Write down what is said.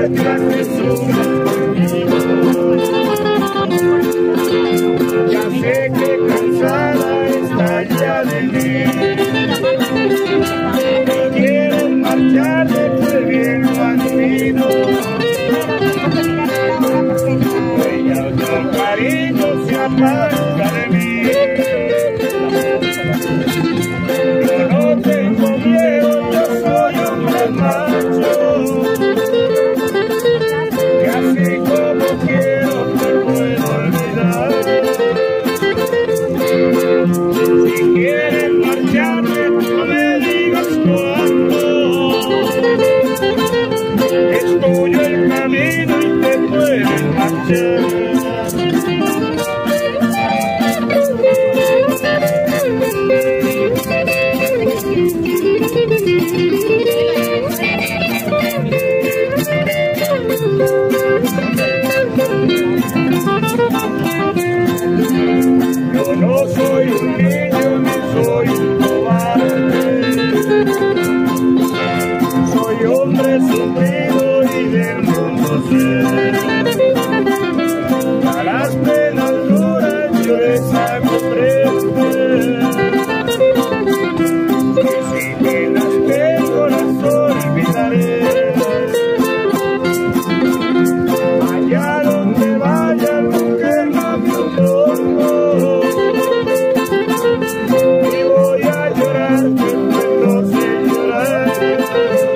Ya sé que cansada está ya de mí. Quiero marchar después bien lo. Ella otro cariño se aparta de mí. Yo no soy un niño, ni soy un pobre, soy hombre su pino y de ser. Música